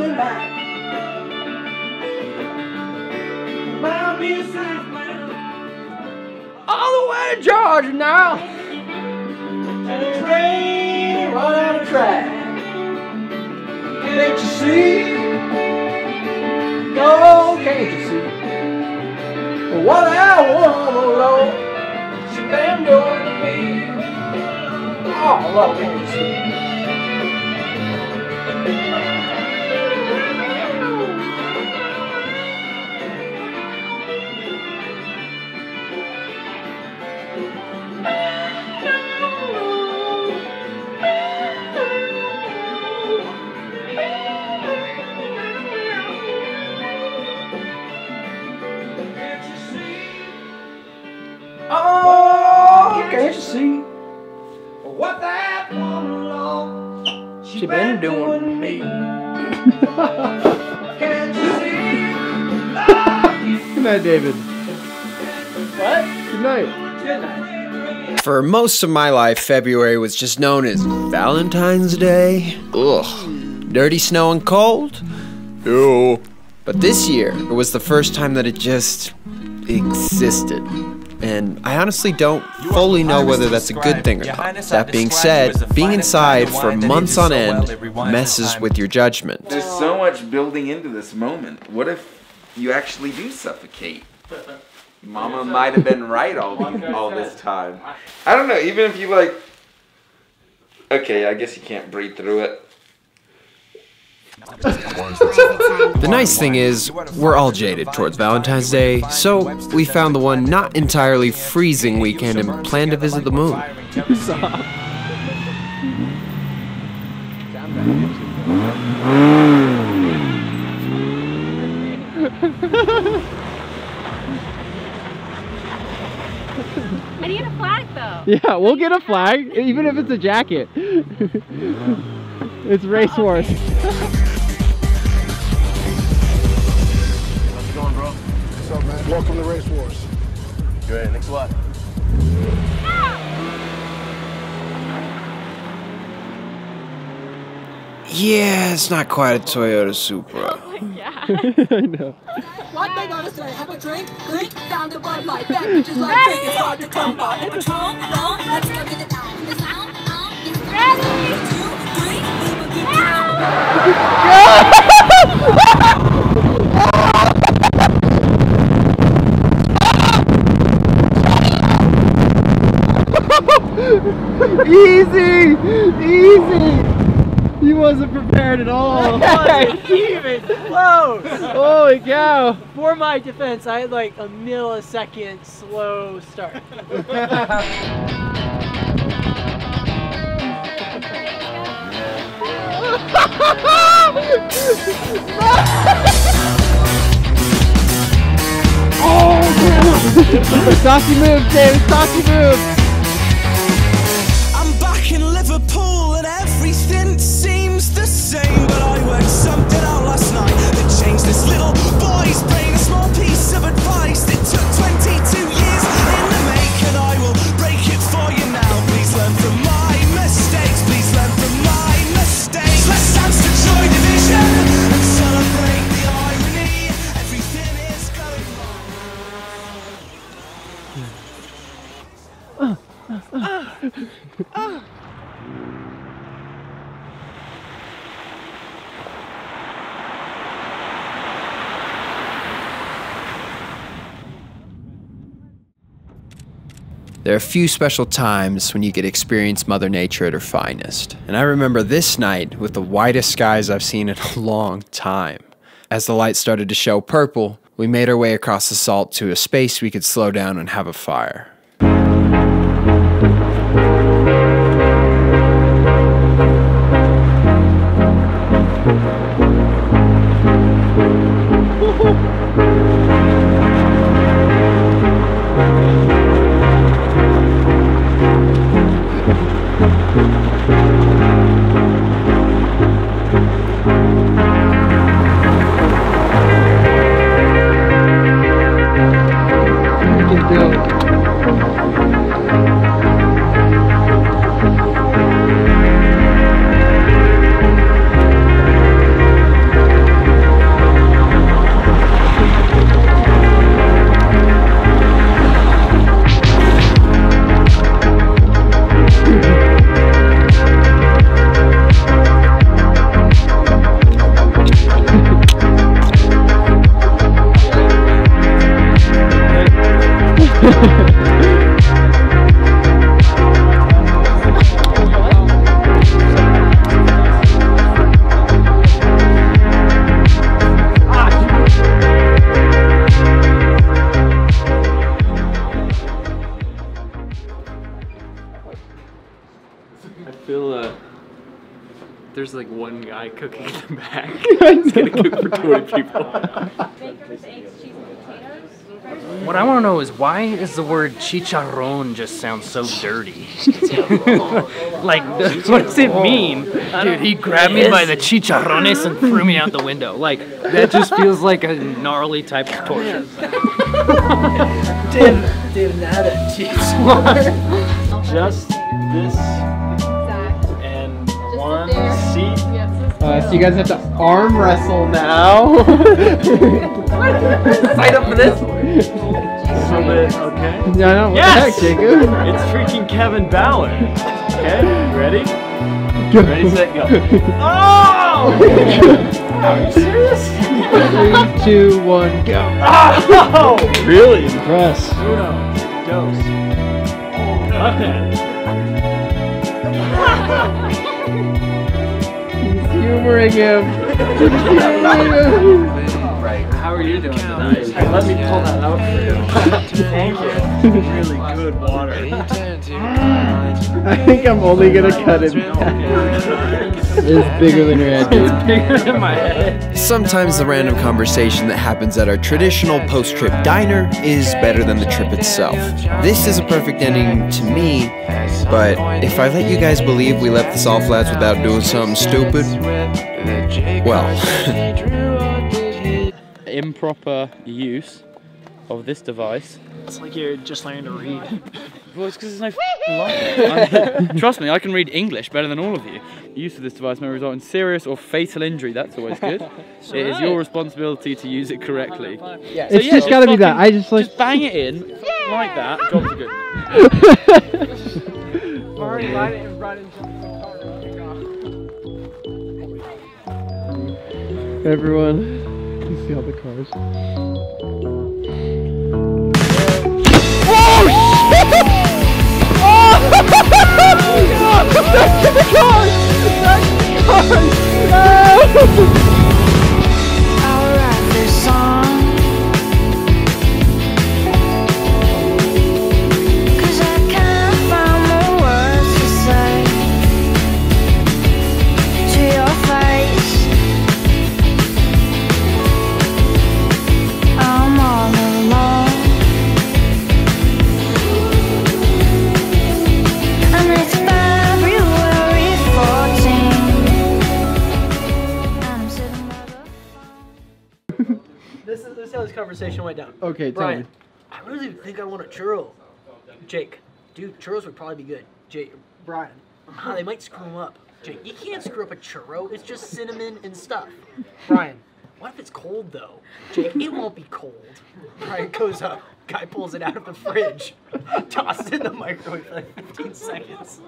coming back. Buy me a. All the way to Georgia now. And the train run out of track. Can't you see? Oh, can't you see? What I want, she been doing to me. Oh, can't you see? Been doing me. Can't you see? Good night, David. What? Good night. Good night. For most of my life, February was just known as Valentine's Day. Ugh. Dirty snow and cold? Ew. But this year, it was the first time that it just existed. And I honestly don't fully know whether that's a good thing or not. That being said, being inside for months on end messes with your judgment. There's so much building into this moment. What if you actually do suffocate? Mama might have been right all these, all this time. I don't know. Even if you like, okay, I guess you can't breathe through it. The nice thing is, we're all jaded towards Valentine's Day, so we found the one not entirely freezing weekend and plan to visit the moon. I need a flag though. Yeah, we'll get a flag, even if it's a jacket. it's race horse. How's it Welcome to Race Wars. Good. Next what? Yeah, it's not quite a Toyota Supra. Yeah. I know. What they gonna say? Have a drink? Drink down the Bud Light. That bitch is like drink. It's hard to come by. And Patron, no, let's go get it down. The sound, um, is ready. Two, three, leave a good time. Wasn't prepared at all. even close. Holy cow! For my defense, I had like a millisecond slow start. oh, Saucy move, David! Saucy move! There are a few special times when you get to experience Mother Nature at her finest. And I remember this night with the whitest skies I've seen in a long time. As the lights started to show purple, we made our way across the salt to a space we could slow down and have a fire. You there's like one guy cooking in the back. He's gonna cook for 20 people. Baker's eggs, cheese, and potatoes. What I want to know is why does the word chicharron just sound so dirty? like, what does it mean? Dude, he grabbed me by the chicharrones and threw me out the window. Like, that just feels like a gnarly type of torture. Dave, Dave, now that cheese. Just this Uh, so you guys have to arm wrestle now. Sign up for this. So that, okay. No, no, what the heck, Jacob? It's freaking Kevin Ballard. Okay, ready? Ready, set, go. Oh! Are you serious? Three, two, one, go. Oh! Really? Press. Uno, dos. Left hand. He's humoring him. He's. How are you doing tonight? Let me pull that out for you. Thank you. Really good water. I think I'm only gonna cut it. It's bigger than your head, dude. Bigger than my head. Sometimes the random conversation that happens at our traditional post trip diner is better than the trip itself. This is a perfect ending to me, but if I let you guys believe we left the salt flats without doing something stupid, well, Improper use of this device. It's like you're just learning to read. Well, it's because there's no f***ing line. Trust me, I can read English better than all of you. Use of this device may result in serious or fatal injury. That's always good. it is your responsibility to use it correctly. Yeah. It's just gotta be that. I just like. Just bang it in f***ing like that. Jobs are good. Already brought it brought it Everyone, you see all the cars. I'll conversation went down. Okay, tell Brian, me. I really think I want a churro. Jake, dude, churros would probably be good. Jake, Brian, they might screw them up. Jake, you can't screw up a churro. It's just cinnamon and stuff. Brian, what if it's cold though? Jake, it won't be cold. Brian goes up. Guy pulls it out of the fridge, tosses it in the microwave for like 15 seconds.